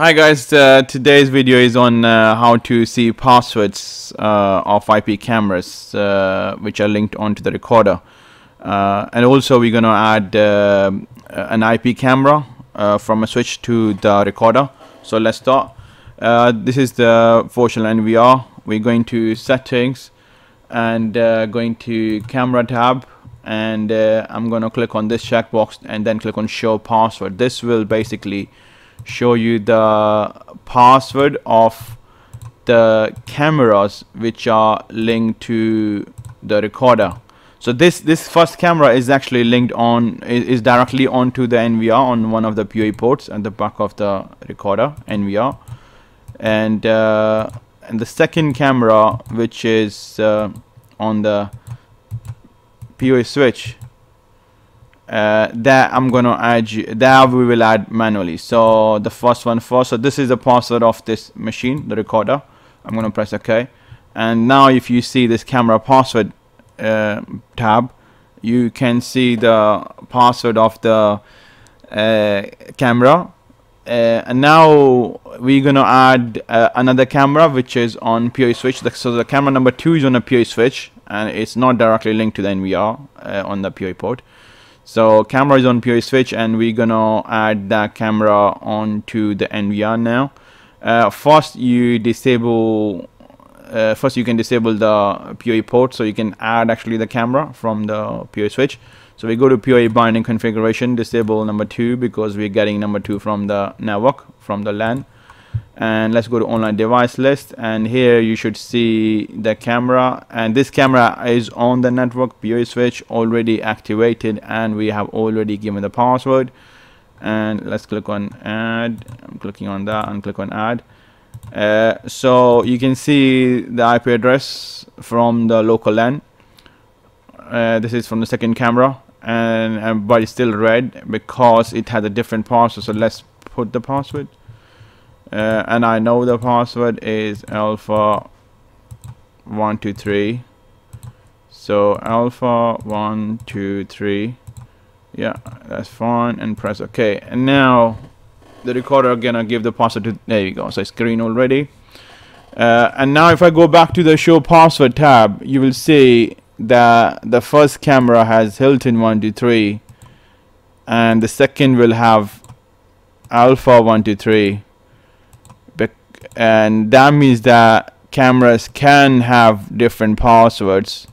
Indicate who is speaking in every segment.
Speaker 1: Hi guys, uh, today's video is on uh, how to see passwords uh, of IP cameras uh, which are linked onto the recorder. Uh, and also we're gonna add uh, an IP camera from a switch to the recorder. So let's start. This is the Fortial NVR we're going to settings and going to camera tab. And I'm gonna click on this checkbox and then click on show password. This will basically show you the password of the cameras which are linked to the recorder. So this this first camera is actually linked on is, directly onto the NVR on one of the PoE ports at the back of the recorder NVR and uh, and the second camera which is uh, on the PoE switch uh, that I'm gonna add you, that we will add manually. So the first one first. So this is the password of this machine the recorder. I'm gonna press OK and now if you see this camera password uh, tab you can see the password of the uh, camera. Uh, and now we're gonna add uh, another camera which is on PoE switch. So the camera number two is on a PoE switch and it's not directly linked to the NVR uh, on the PoE port so camera is on PoE switch and we're gonna add that camera onto the NVR now. Uh, first you disable uh, first you can disable the PoE port so you can add actually the camera from the PoE switch. So we go to PoE binding configuration disable number two because we're getting number two from the network from the LAN and let's go to online device list. And here you should see the camera. And this camera is on the network. PoE switch already activated. And we have already given the password. And let's click on add. I'm clicking on that and click on add. Uh, so you can see the IP address from the local LAN. Uh, this is from the second camera. And, and but it's still red because it has a different password. So let's put the password uh, and I know the password is alpha 123 so alpha 123 yeah that's fine and press ok. And now the recorder gonna give the password to there you go so it's green already. Uh, and now if I go back to the show password tab you will see that the first camera has Hilton 123 and the second will have alpha 123 and that means that cameras can have different passwords.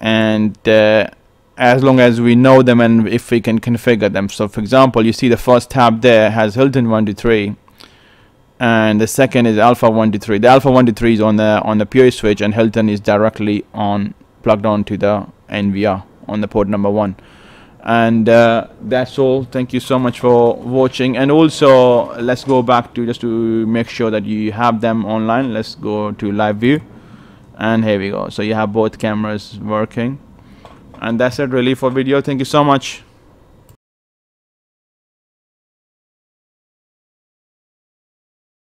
Speaker 1: And uh, as long as we know them and if we can configure them. So for example you see the first tab there has Hilton 123 and the second is alpha 123 the alpha 123 is on the on the PoE switch and Hilton is directly on plugged on to the NVR on the port number one and uh, that's all. Thank you so much for watching. And also let's go back to just to make sure that you have them online let's go to live view. And here we go. So you have both cameras working. And that's it really for video. Thank you so much